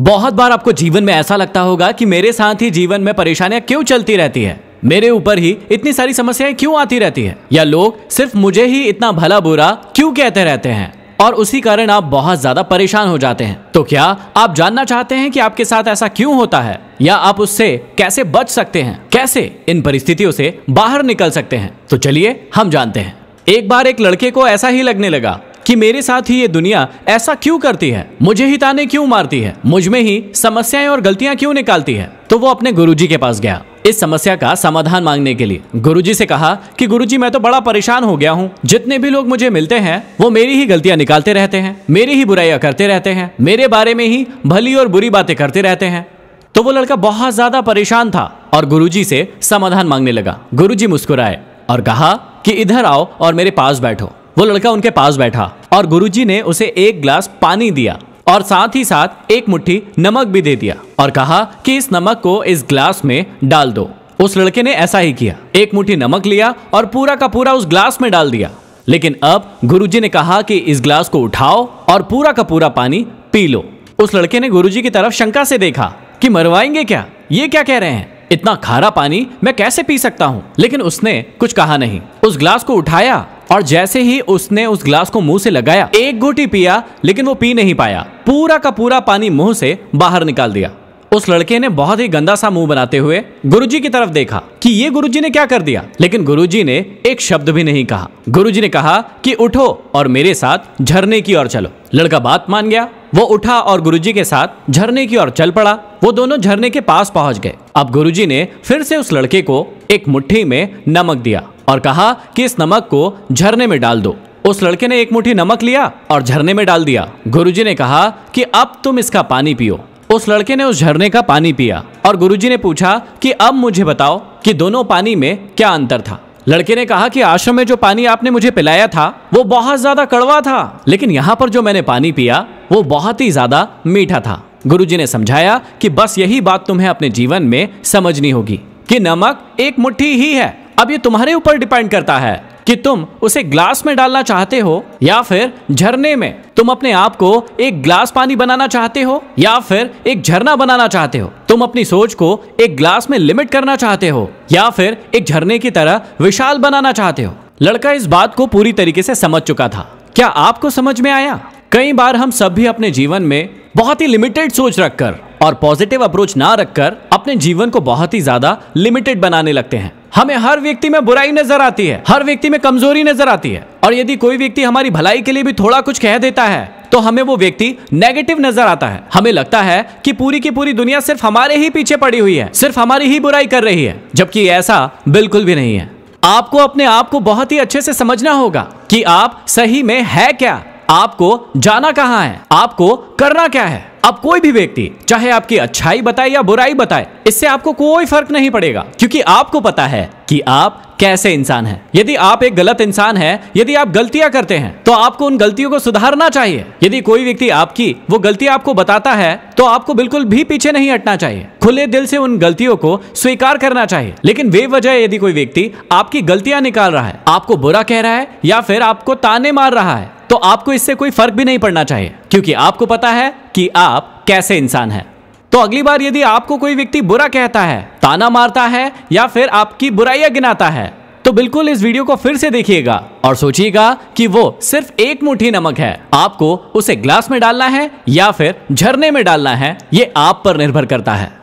बहुत बार आपको जीवन में ऐसा लगता होगा कि मेरे साथ ही जीवन में परेशानियाँ क्यों चलती रहती है? मेरे ऊपर ही इतनी सारी समस्याएँ क्यों आती रहती है? या लोग सिर्फ़ मुझे ही इतना भला बुरा क्यों कहते रहते हैं? और उसी कारण आप बहुत ज़्यादा परेशान हो जाते हैं। तो क्या आप जानना चाहते हैं कि आपके साथ ऐसा क्यों होता है? या आप उससे कैसे बच सकते हैं? कैसे इन परिस्थितियों से बाहर निकल सकते हैं? तो चलिए हम जानते हैं। एक बार एक लड़के को ऐसा ही लगने लगा कि मेरे साथ ही ये दुनिया ऐसा क्यों करती है? मुझे ही ताने क्यों मारती है? मुझमें ही समस्याएँ और गलतियाँ क्यों निकालती है? तो वो अपने गुरुजी के पास गया। इस समस्या का समाधान मांगने के लिए गुरुजी से कहा कि गुरुजी, मैं तो बड़ा परेशान हो गया हूँ। जितने भी लोग मुझे मिलते हैं, वो मेरी ही गलतियाँ निकालते रहते हैं, मेरी ही बुराइयाँ करते रहते हैं, मेरे बारे में ही भली और बुरी बातें करते रहते हैं। तो वो लड़का बहुत ज़्यादा परेशान था और गुरुजी से समाधान मांगने लगा। गुरुजी मुस्कुराए और कहा कि इधर आओ और मेरे पास बैठो। वो लड़का उनके पास बैठा और गुरुजी ने उसे एक ग्लास पानी दिया और साथ ही साथ एक मुट्ठी नमक भी दे दिया और कहा कि इस नमक को इस ग्लास में डाल दो। उस लड़के ने ऐसा ही किया। एक मुट्ठी नमक लिया और पूरा का पूरा उस ग्लास में डाल दिया। लेकिन अब गुरुजी ने कहा कि इस ग्लास को उठाओ और पूरा का पूरा पानी पी लो। उस लड़के ने गुरुजी की तरफ़ शंका से देखा कि मरवाएँगे क्या? ये क्या कह रहे हैं? इतना खारा पानी मैं कैसे पी सकता हूँ? लेकिन उसने कुछ कहा नहीं। उस ग्लास को उठाया और जैसे ही उसने उस ग्लास को मुँह से लगाया, एक गोटी पिया, लेकिन वो पी नहीं पाया। पूरा का पूरा पानी मुँह से बाहर निकाल दिया। उस लड़के ने बहुत ही गंदा सा मुँह बनाते हुए गुरुजी की तरफ़ देखा कि ये गुरुजी ने क्या कर दिया। लेकिन गुरुजी ने एक शब्द भी नहीं कहा। गुरुजी ने कहा कि उठो और मेरे साथ झरने की ओर चलो। लड़का बात मान गया। वो उठा और गुरुजी के साथ झरने की ओर चल पड़ा। वो दोनों झरने के पास पहुँच गए। अब गुरुजी ने फिर से उस लड़के को एक मुट्ठी में नमक दिया और कहा कि इस नमक को झरने में डाल दो। उस लड़के ने एक मुट्ठी नमक लिया और झरने में डाल दिया। गुरुजी ने कहा कि अब तुम इसका पानी पियो। उस लड़के ने उस झरने का पानी पिया और गुरुजी ने पूछा कि अब मुझे बताओ कि दोनों पानी में क्या अंतर था। लड़के ने कहा कि आश्रम में जो पानी आपने मुझे पिलाया था, वो बहुत ज़्यादा कड़वा था। लेकिन यहाँ पर जो मैंने पानी पिया, वो बहुत ही ज़्यादा मीठा था। गुरुजी ने समझाया कि बस यही बात तुम्हें अपने जीवन में समझनी होगी कि नमक एक मुट्ठी ही है। अब ये तुम्हारे ऊपर डिपेंड करता है। कि तुम उसे ग्लास में डालना चाहते हो, या फिर झरने में तुम अपने आप को एक ग्लास पानी बनाना चाहते हो, या फिर एक झरना बनाना चाहते हो। तुम अपनी सोच को एक ग्लास में लिमिट करना चाहते हो, या फिर एक झरने की तरह विशाल बनाना चाहते हो। लड़का इस बात को पूरी तरीके से समझ चुका था। क्या आपको समझ में आया? कई बार हम सब भी अपने जीवन में बहुत ही लिमिटेड सोच रखकर और पॉजिटिव अप्रोच ना रखकर अपने जीवन को बहुत ही ज़्यादा लिमिटेड बनाने लगते हैं। हमें हर व्यक्ति में बुराई नज़र आती है, हर व्यक्ति में कमज़ोरी नज़र आती है। और यदि कोई व्यक्ति हमारी भलाई के लिए भी थोड़ा कुछ कह देता है तो हमें वो व्यक्ति नेगेटिव नज़र आता है। हमें लगता है कि पूरी की पूरी दुनिया सिर्फ़ हमारे ही पीछे पड़ी हुई है, सिर्फ़ हमारी ही बुराई कर रही है, जबकि ऐसा बिल्कुल भी नहीं है। आपको अपने आप को बहुत ही अच्छे से समझना होगा कि आप सही में है क्या, आपको जाना कहाँ है, आपको करना क्या है। अब कोई भी व्यक्ति, चाहे आपकी अच्छाई बताए या बुराई बताए, इससे आपको कोई फ़र्क नहीं पड़ेगा। क्योंकि आपको पता है कि आप कैसे इंसान हैं। यदि आप एक गलत इंसान हैं, यदि आप गलतियाँ करते हैं तो आपको उन गलतियों को सुधारना चाहिए। यदि कोई व्यक्ति आपकी, वो गलती आपको बताता है तो आपको बिल्कुल भी पीछे नहीं हटना चाहिए। खुले दिल से उन गलतियों को स्वीकार करना चाहिए। लेकिन वे वजह यदि कोई व्यक्ति आपकी गलतियाँ निकाल रहा है, आपको बुरा कह रहा है, या फिर आपको ताने मार रहा है तो आपको इससे कोई फ़र्क भी नहीं पड़ना चाहिए। क्योंकि आपको पता है कि आप कैसे इंसान हैं। तो अगली बार यदि आपको कोई व्यक्ति बुरा कहता है, ताना मारता है, या फिर आपकी बुराइयाँ गिनाता है तो बिल्कुल इस वीडियो को फिर से देखिएगा और सोचिएगा कि वो सिर्फ़ एक मुट्ठी नमक है। आपको उसे ग्लास में डालना है या फिर झरने में डालना है, ये आप पर निर्भर करता है।